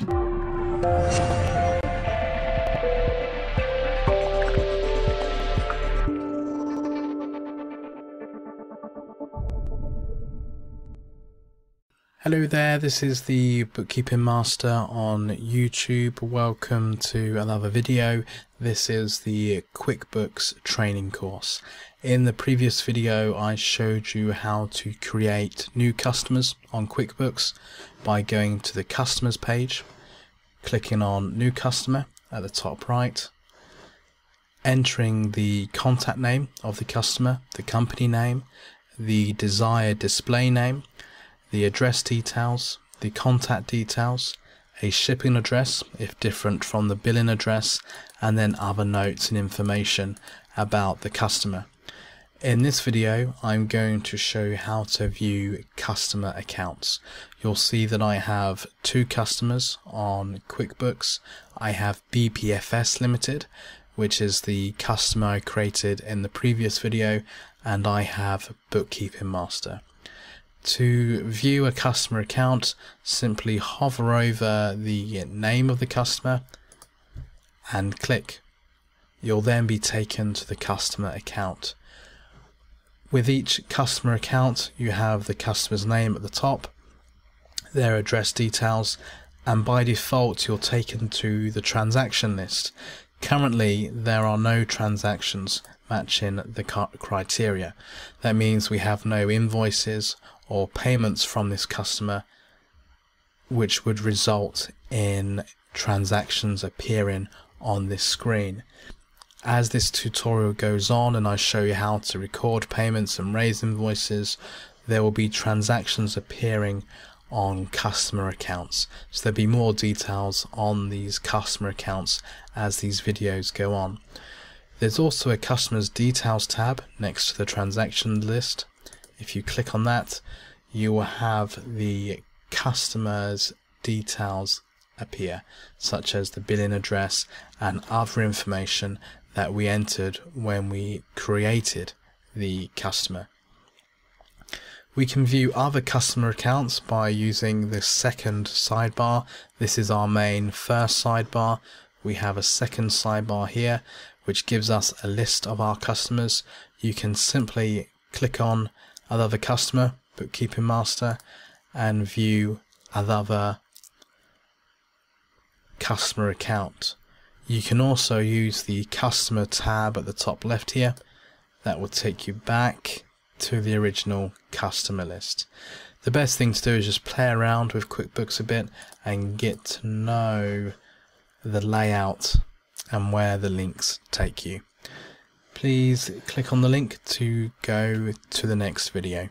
thank you Hello there, this is the Bookkeeping Master on YouTube. Welcome to another video. This is the QuickBooks training course. In the previous video I showed you how to create new customers on QuickBooks by going to the customers page, clicking on new customer at the top right, entering the contact name of the customer, the company name, the desired display name, the address details, the contact details, a shipping address if different from the billing address, and then other notes and information about the customer. In this video, I'm going to show you how to view customer accounts. You'll see that I have two customers on QuickBooks. I have BPFS Limited, which is the customer I created in the previous video, and I have Bookkeeping Master. To view a customer account, simply hover over the name of the customer and click. You'll then be taken to the customer account. With each customer account, you have the customer's name at the top, their address details, and by default, you're taken to the transaction list. Currently, there are no transactions matching the criteria. That means we have no invoices or payments from this customer which would result in transactions appearing on this screen. As this tutorial goes on and I show you how to record payments and raise invoices, there will be transactions appearing on customer accounts. So there'll be more details on these customer accounts as these videos go on. There's also a customer's details tab next to the transaction list. If you click on that, you will have the customer's details appear, such as the billing address and other information that we entered when we created the customer. We can view other customer accounts by using the second sidebar. This is our main first sidebar. We have a second sidebar here which gives us a list of our customers. You can simply click on another customer, bookkeeping master, and view another customer account. You can also use the customer tab at the top left here. That will take you back to the original customer list. The best thing to do is just play around with QuickBooks a bit and get to know the layout and where the links take you. Please click on the link to go to the next video.